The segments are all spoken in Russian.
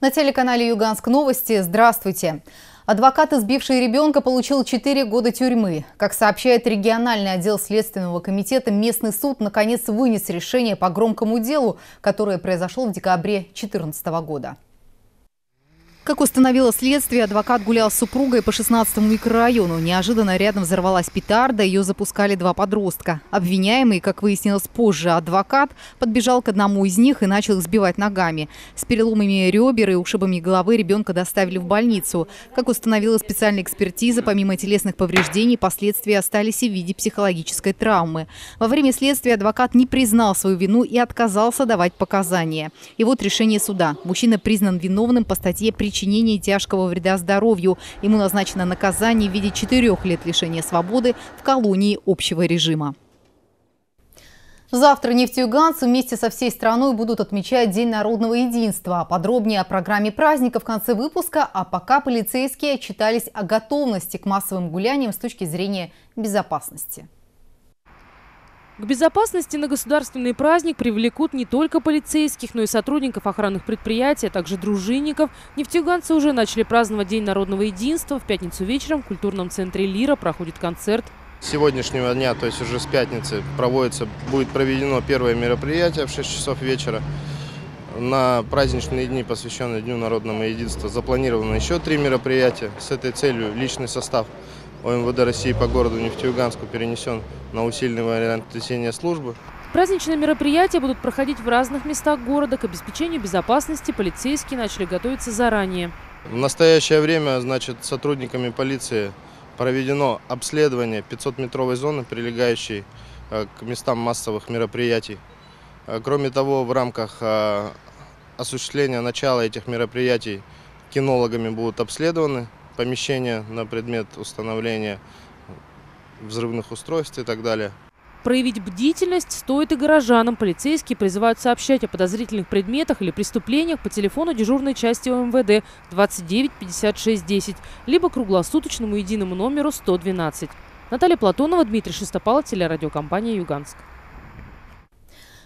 На телеканале «Юганск новости» здравствуйте. Адвокат, избивший ребенка, получил 4 года тюрьмы. Как сообщает региональный отдел Следственного комитета, местный суд наконец вынес решение по громкому делу, которое произошло в декабре 2014 года. Как установило следствие, адвокат гулял с супругой по 16-му микрорайону. Неожиданно рядом взорвалась петарда, ее запускали два подростка. Обвиняемый, как выяснилось позже, адвокат подбежал к одному из них и начал их сбивать ногами. С переломами ребер и ушибами головы ребенка доставили в больницу. Как установила специальная экспертиза, помимо телесных повреждений, последствия остались и в виде психологической травмы. Во время следствия адвокат не признал свою вину и отказался давать показания. И вот решение суда. Мужчина признан виновным по статье «Причина причинении тяжкого вреда здоровью. Ему назначено наказание в виде четырех лет лишения свободы в колонии общего режима. Завтра нефтеюганцы вместе со всей страной будут отмечать День народного единства. Подробнее о программе праздника в конце выпуска, а пока полицейские отчитались о готовности к массовым гуляниям с точки зрения безопасности. К безопасности на государственный праздник привлекут не только полицейских, но и сотрудников охранных предприятий, а также дружинников. Нефтеюганцы уже начали праздновать День народного единства. В пятницу вечером в культурном центре «Лира» проходит концерт. С сегодняшнего дня, то есть уже с пятницы, проводится, будет проведено первое мероприятие в 6 часов вечера. На праздничные дни, посвященные Дню народного единства, запланировано еще три мероприятия. С этой целью личный состав ОМВД России по городу Нефтеюганску перенесен на усиленный вариант несения службы. Праздничные мероприятия будут проходить в разных местах города. К обеспечению безопасности полицейские начали готовиться заранее. В настоящее время значит, сотрудниками полиции проведено обследование 500-метровой зоны, прилегающей э, к местам массовых мероприятий. Э, кроме того, в рамках э, осуществления начала этих мероприятий кинологами будут обследованы помещения на предмет установления взрывных устройств и так далее. Проявить бдительность стоит и горожанам. Полицейские призывают сообщать о подозрительных предметах или преступлениях по телефону дежурной части ОМВД 29 56 10, либо круглосуточному единому номеру 112. Наталья Платонова, Дмитрий Шестопалов, телерадиокомпания «Юганск».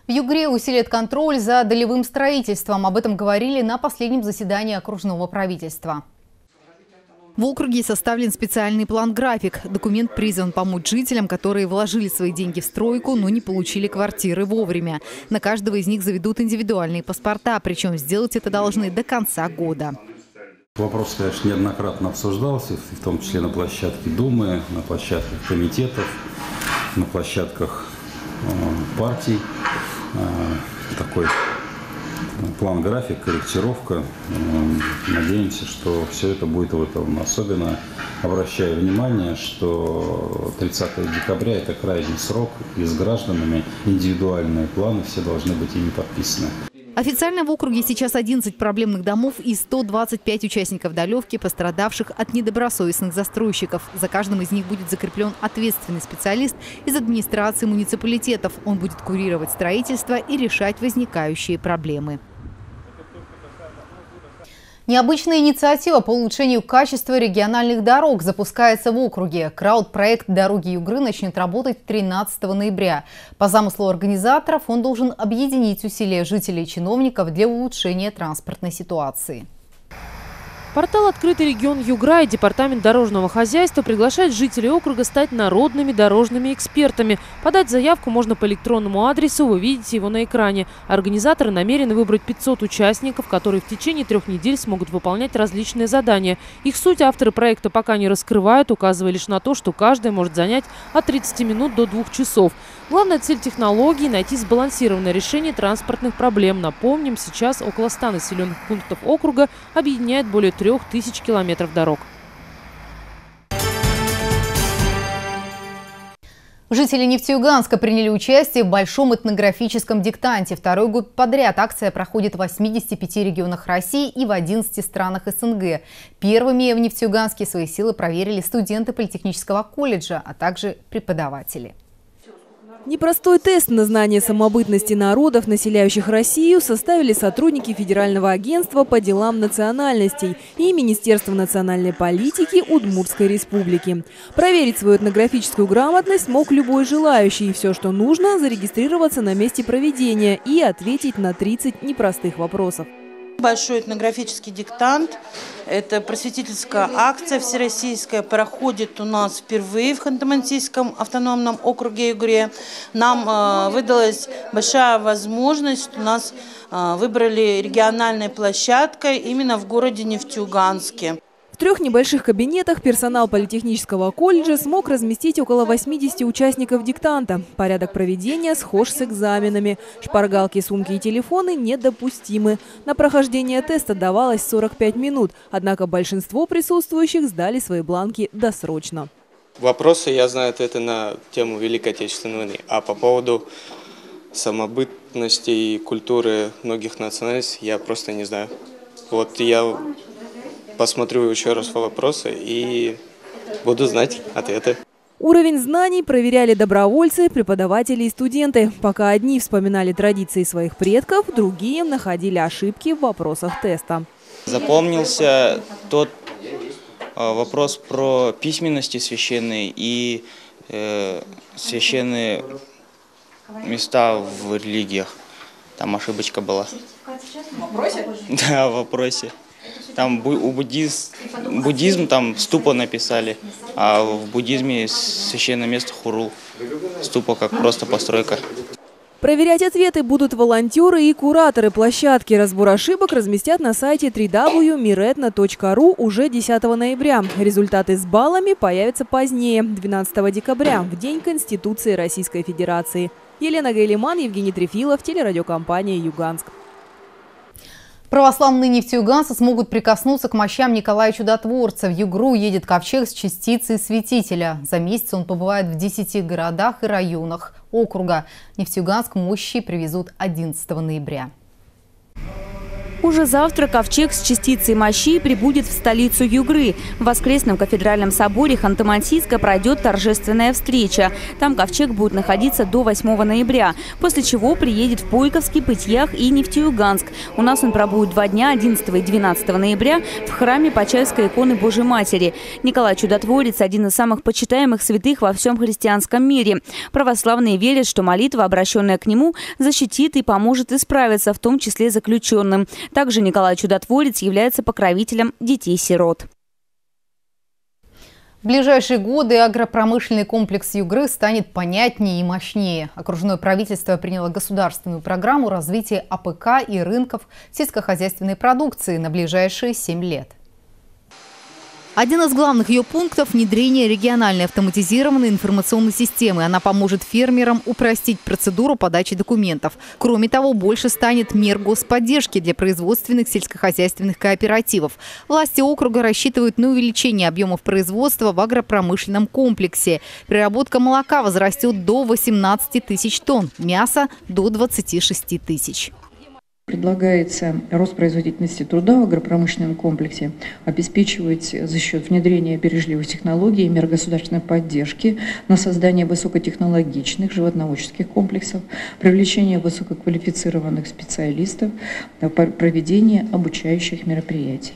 В Югре усилит контроль за долевым строительством. Об этом говорили на последнем заседании окружного правительства. В округе составлен специальный план-график. Документ призван помочь жителям, которые вложили свои деньги в стройку, но не получили квартиры вовремя. На каждого из них заведут индивидуальные паспорта, причем сделать это должны до конца года. Вопрос, конечно, неоднократно обсуждался, в том числе на площадке Думы, на площадках комитетов, на площадках э, партий. Э, такой план график, корректировка. Надеемся, что все это будет выполнено. Особенно обращаю внимание, что 30 декабря это крайний срок, и с гражданами индивидуальные планы все должны быть ими подписаны. Официально в округе сейчас 11 проблемных домов и 125 участников долевки, пострадавших от недобросовестных застройщиков. За каждым из них будет закреплен ответственный специалист из администрации муниципалитетов. Он будет курировать строительство и решать возникающие проблемы. Необычная инициатива по улучшению качества региональных дорог запускается в округе. Крауд-проект «Дороги Югры» начнет работать 13 ноября. По замыслу организаторов он должен объединить усилия жителей и чиновников для улучшения транспортной ситуации. Портал «Открытый регион Югра» и Департамент дорожного хозяйства приглашает жителей округа стать народными дорожными экспертами. Подать заявку можно по электронному адресу, вы видите его на экране. Организаторы намерены выбрать 500 участников, которые в течение трех недель смогут выполнять различные задания. Их суть авторы проекта пока не раскрывают, указывая лишь на то, что каждый может занять от 30 минут до 2 часов. Главная цель технологии – найти сбалансированное решение транспортных проблем. Напомним, сейчас около 100 населенных пунктов округа объединяет более 3000 километров дорог. Жители Нефтеюганска приняли участие в большом этнографическом диктанте. Второй год подряд акция проходит в 85 регионах России и в 11 странах СНГ. Первыми в Нефтеюганске свои силы проверили студенты Политехнического колледжа, а также преподаватели. Непростой тест на знание самобытности народов, населяющих Россию, составили сотрудники Федерального агентства по делам национальностей и Министерства национальной политики Удмуртской республики. Проверить свою этнографическую грамотность мог любой желающий. Все, что нужно – зарегистрироваться на месте проведения и ответить на 30 непростых вопросов. Большой этнографический диктант. Это просветительская акция всероссийская, проходит у нас впервые в Ханты-Мансийском автономном округе Югре. Нам э, выдалась большая возможность, у нас э, выбрали региональной площадкой именно в городе Нефтеюганске. В трех небольших кабинетах персонал Политехнического колледжа смог разместить около 80 участников диктанта. Порядок проведения схож с экзаменами. Шпаргалки, сумки и телефоны недопустимы. На прохождение теста давалось 45 минут, однако большинство присутствующих сдали свои бланки досрочно. Вопросы, я знаю, это на тему Великой Отечественной войны. А по поводу самобытности и культуры многих национальностей я просто не знаю. Вот я посмотрю еще раз вопросы и буду знать ответы. Уровень знаний проверяли добровольцы, преподаватели и студенты. Пока одни вспоминали традиции своих предков, другие находили ошибки в вопросах теста. Запомнился тот э, вопрос про письменности священные и э, священные места в религиях. Там ошибочка была. В вопросе? Да, в вопросе. Там у буддизм, буддизм там ступа написали, а в буддизме священное место хурул. Ступа как просто постройка. Проверять ответы будут волонтеры и кураторы площадки. Разбор ошибок разместят на сайте www.miretna.ru уже 10 ноября. Результаты с баллами появятся позднее, 12 декабря, в День Конституции Российской Федерации. Елена Гайлиман, Евгений Трефилов, телерадиокомпания «Юганск». Православные нефтеюганцы смогут прикоснуться к мощам Николая Чудотворца. В Югру едет ковчег с частицей святителя. За месяц он побывает в 10 городах и районах округа. Нефтеюганск мощи привезут 11 ноября. Уже завтра ковчег с частицей мощи прибудет в столицу Югры. В воскресном кафедральном соборе Ханты-Мансийска пройдет торжественная встреча. Там ковчег будет находиться до 8 ноября, после чего приедет в Пойковский, Пытьях и Нефтеюганск. У нас он пробудет два дня, 11 и 12 ноября, в храме Почаевской иконы Божьей Матери. Николай Чудотворец – один из самых почитаемых святых во всем христианском мире. Православные верят, что молитва, обращенная к нему, защитит и поможет исправиться, в том числе заключенным. Также Николай Чудотворец является покровителем детей-сирот. В ближайшие годы агропромышленный комплекс Югры станет понятнее и мощнее. Окружное правительство приняло государственную программу развития АПК и рынков сельскохозяйственной продукции на ближайшие 7 лет. Один из главных ее пунктов – внедрение региональной автоматизированной информационной системы. Она поможет фермерам упростить процедуру подачи документов. Кроме того, больше станет мер господдержки для производственных сельскохозяйственных кооперативов. Власти округа рассчитывают на увеличение объемов производства в агропромышленном комплексе. Переработка молока возрастет до 18 тысяч тонн, мяса – до 26 тысяч. Предлагается рост производительности труда в агропромышленном комплексе обеспечивать за счет внедрения бережливых технологий и мер государственной поддержки на создание высокотехнологичных животноводческих комплексов, привлечение высококвалифицированных специалистов, проведение обучающих мероприятий.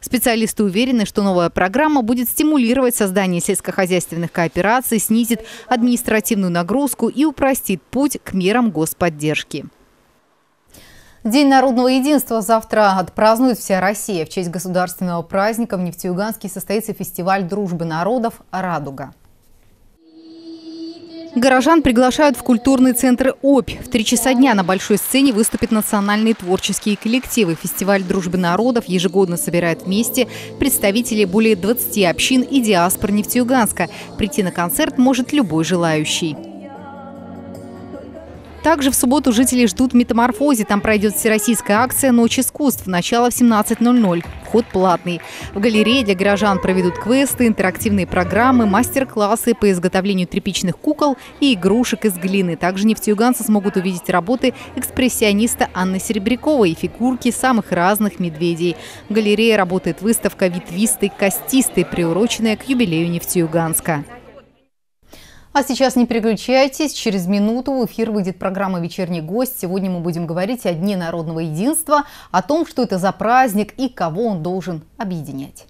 Специалисты уверены, что новая программа будет стимулировать создание сельскохозяйственных коопераций, снизит административную нагрузку и упростит путь к мерам господдержки. День народного единства завтра отпразднует вся Россия. В честь государственного праздника в Нефтеюганске состоится фестиваль дружбы народов «Радуга». Горожан приглашают в культурный центр «Обь». В три часа дня на большой сцене выступят национальные творческие коллективы. Фестиваль дружбы народов ежегодно собирает вместе представителей более 20 общин и диаспор Нефтеюганска. Прийти на концерт может любой желающий. Также в субботу жители ждут метаморфозе. Там пройдет всероссийская акция «Ночь искусств». Начало в 17.00. Вход платный. В галерее для горожан проведут квесты, интерактивные программы, мастер-классы по изготовлению тряпичных кукол и игрушек из глины. Также нефтеюганцы смогут увидеть работы экспрессиониста Анны Серебряковой и фигурки самых разных медведей. В галерее работает выставка «Ветвистый костистый», приуроченная к юбилею Нефтеюганска. А сейчас не переключайтесь. Через минуту в эфир выйдет программа «Вечерний гость». Сегодня мы будем говорить о Дне народного единства, о том, что это за праздник и кого он должен объединять.